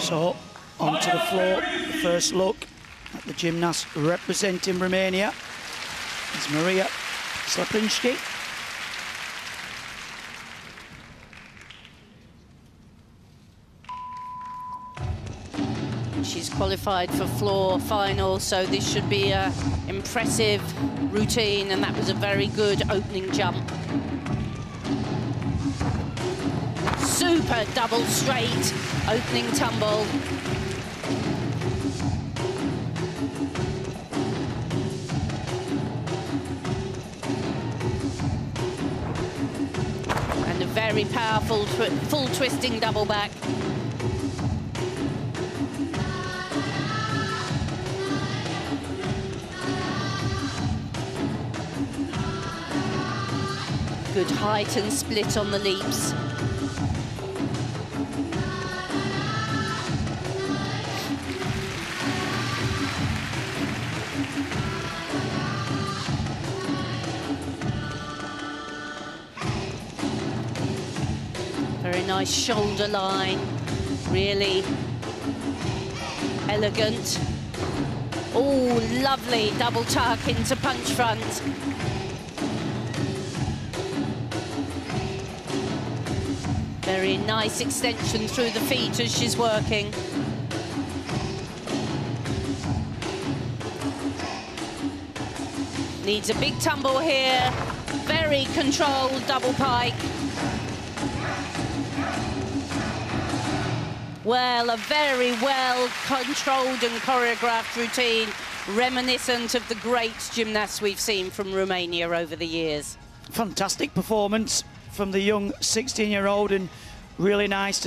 So, onto the floor, the first look at the gymnast representing Romania is Maria Ceplinschi. She's qualified for floor final, so this should be a impressive routine, and that was a very good opening jump. Super double straight opening tumble. And a very powerful twi full twisting double back. Good height and split on the leaps. Very nice shoulder line, really elegant. Oh, lovely double tuck into punch front. Very nice extension through the feet as she's working. Needs a big tumble here. Very controlled double pike. Well, a very well controlled and choreographed routine, reminiscent of the great gymnasts we've seen from Romania over the years. Fantastic performance from the young 16-year-old and really nice to